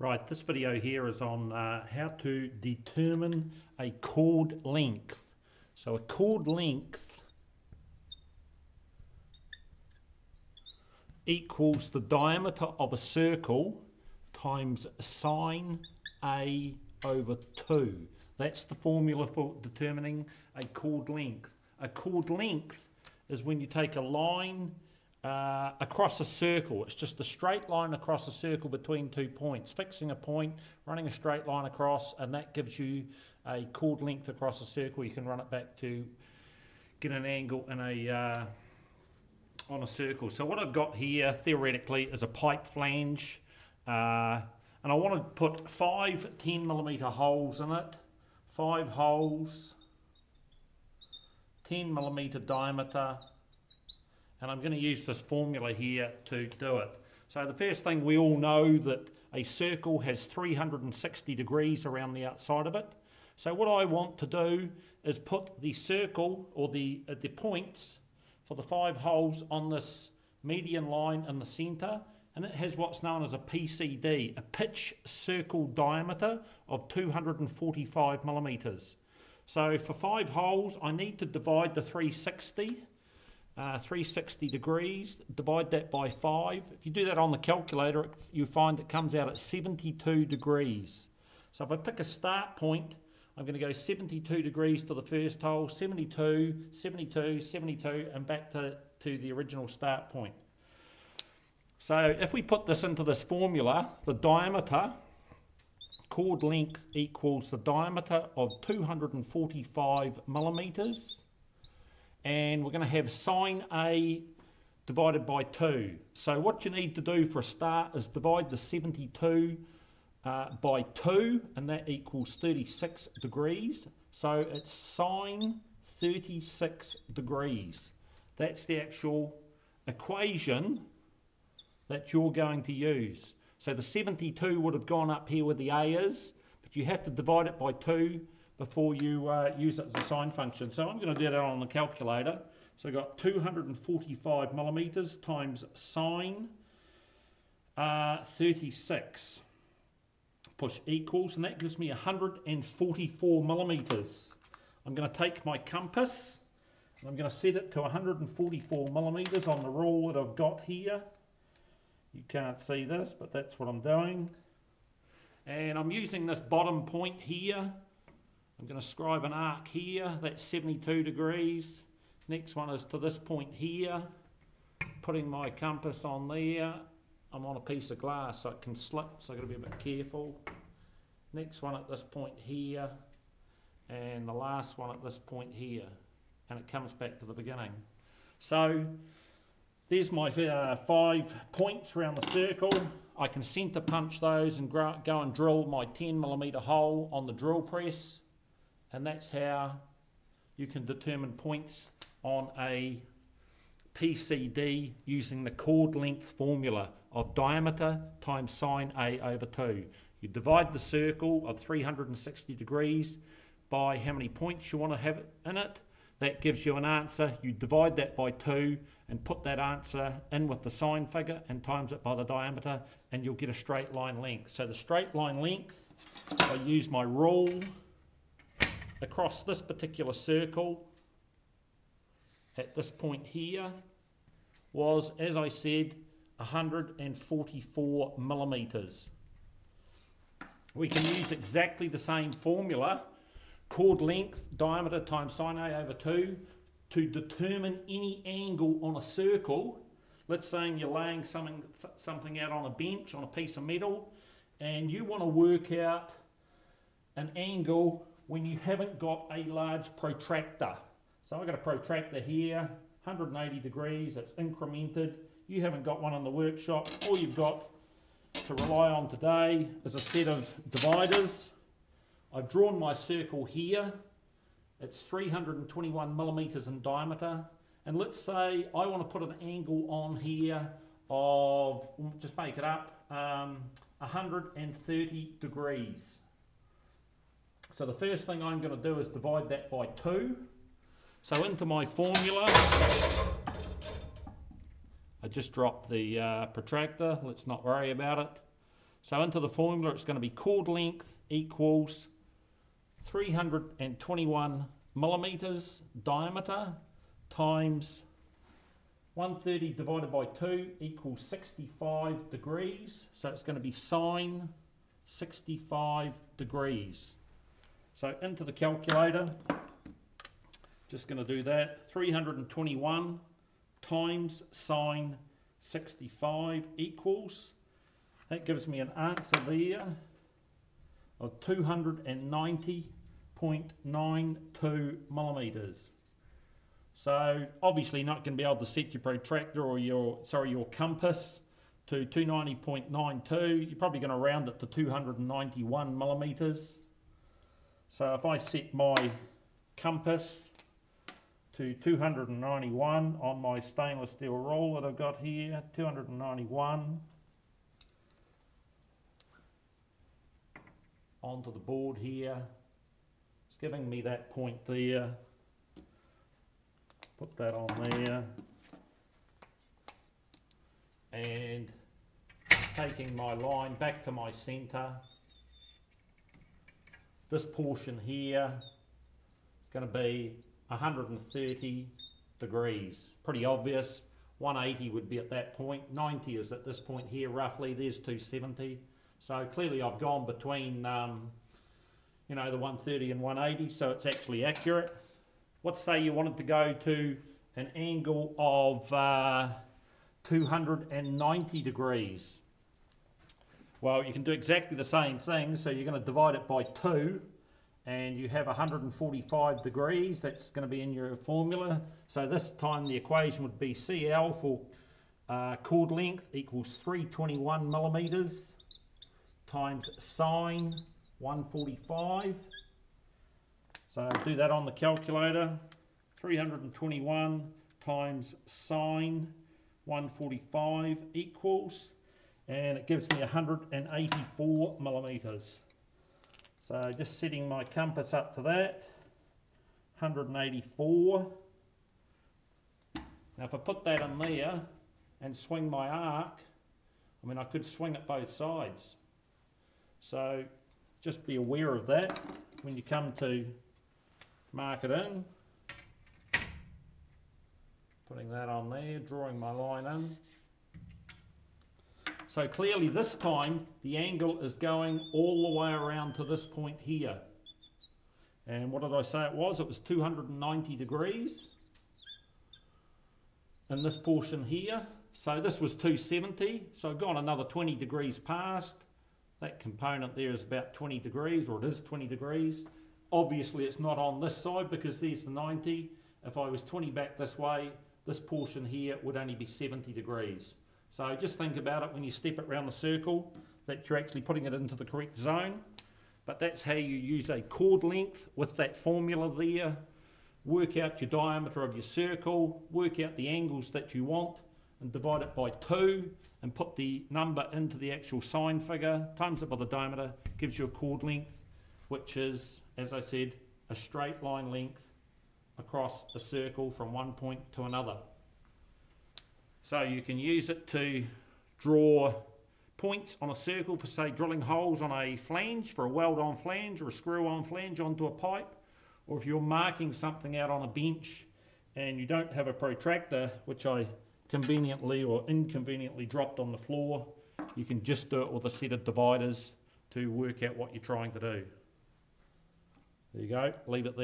Right, this video here is on uh, how to determine a chord length. So a chord length equals the diameter of a circle times sine A over 2. That's the formula for determining a chord length. A chord length is when you take a line uh, across a circle. It's just a straight line across a circle between two points. Fixing a point, running a straight line across, and that gives you a chord length across a circle. You can run it back to get an angle in a uh, on a circle. So what I've got here, theoretically, is a pipe flange. Uh, and I want to put five 10 millimeter holes in it. Five holes, 10 millimeter diameter, and I'm going to use this formula here to do it. So the first thing we all know that a circle has 360 degrees around the outside of it. So what I want to do is put the circle or the, uh, the points for the five holes on this median line in the centre and it has what's known as a PCD, a pitch circle diameter of 245 millimetres. So for five holes I need to divide the 360 uh, 360 degrees, divide that by 5. If you do that on the calculator, you find it comes out at 72 degrees. So if I pick a start point, I'm going to go 72 degrees to the first hole, 72, 72, 72, and back to, to the original start point. So if we put this into this formula, the diameter, chord length equals the diameter of 245 millimetres and we're going to have sine A divided by 2. So what you need to do for a start is divide the 72 uh, by 2 and that equals 36 degrees. So it's sine 36 degrees. That's the actual equation that you're going to use. So the 72 would have gone up here where the A is, but you have to divide it by 2 before you uh, use it as a sine function. So I'm going to do that on the calculator. So I've got 245 millimetres times sine uh, 36. Push equals, and that gives me 144 millimetres. I'm going to take my compass, and I'm going to set it to 144 millimetres on the rule that I've got here. You can't see this, but that's what I'm doing. And I'm using this bottom point here I'm going to scribe an arc here, that's 72 degrees. Next one is to this point here, putting my compass on there. I'm on a piece of glass so it can slip, so I've got to be a bit careful. Next one at this point here, and the last one at this point here. And it comes back to the beginning. So there's my uh, five points around the circle. I can centre punch those and go and drill my 10 millimetre hole on the drill press and that's how you can determine points on a PCD using the chord length formula of diameter times sine A over 2. You divide the circle of 360 degrees by how many points you want to have in it. That gives you an answer. You divide that by 2 and put that answer in with the sine figure and times it by the diameter and you'll get a straight line length. So the straight line length, I use my rule across this particular circle at this point here was, as I said, 144 millimetres. We can use exactly the same formula, chord length, diameter times sine A over 2, to determine any angle on a circle. Let's say you're laying something, something out on a bench, on a piece of metal, and you want to work out an angle when you haven't got a large protractor. So I've got a protractor here, 180 degrees, it's incremented. You haven't got one in the workshop. All you've got to rely on today is a set of dividers. I've drawn my circle here. It's 321 millimeters in diameter. And let's say I want to put an angle on here of, just make it up, um, 130 degrees. So the first thing I'm going to do is divide that by 2. So into my formula, I just dropped the uh, protractor. Let's not worry about it. So into the formula, it's going to be chord length equals 321 millimeters diameter times 130 divided by 2 equals 65 degrees. So it's going to be sine 65 degrees. So into the calculator, just going to do that. 321 times sine 65 equals, that gives me an answer there of 290.92 millimetres. So obviously not going to be able to set your protractor or your, sorry, your compass to 290.92. You're probably going to round it to 291 millimetres. So if I set my compass to 291 on my stainless steel roll that I've got here, 291 onto the board here. It's giving me that point there. Put that on there. And taking my line back to my centre. This portion here is going to be 130 degrees. Pretty obvious. 180 would be at that point. 90 is at this point here roughly. There's 270. So clearly I've gone between, um, you know, the 130 and 180, so it's actually accurate. Let's say you wanted to go to an angle of uh, 290 degrees. Well, you can do exactly the same thing. So you're going to divide it by 2 and you have 145 degrees. That's going to be in your formula. So this time the equation would be CL for uh, chord length equals 321 millimeters times sine 145. So do that on the calculator. 321 times sine 145 equals, and it gives me 184 millimeters. So just setting my compass up to that, 184. Now if I put that in there and swing my arc, I mean I could swing it both sides. So just be aware of that when you come to mark it in. Putting that on there, drawing my line in. So clearly this time the angle is going all the way around to this point here. And what did I say it was? It was 290 degrees in this portion here. So this was 270, so I've gone another 20 degrees past. That component there is about 20 degrees, or it is 20 degrees. Obviously it's not on this side because there's the 90. If I was 20 back this way, this portion here would only be 70 degrees. So just think about it when you step it around the circle, that you're actually putting it into the correct zone. But that's how you use a chord length with that formula there. Work out your diameter of your circle, work out the angles that you want, and divide it by 2 and put the number into the actual sine figure, times it by the diameter, gives you a chord length, which is, as I said, a straight line length across a circle from one point to another. So you can use it to draw points on a circle for say drilling holes on a flange for a weld on flange or a screw on flange onto a pipe or if you're marking something out on a bench and you don't have a protractor which I conveniently or inconveniently dropped on the floor, you can just do it with a set of dividers to work out what you're trying to do. There you go, leave it there.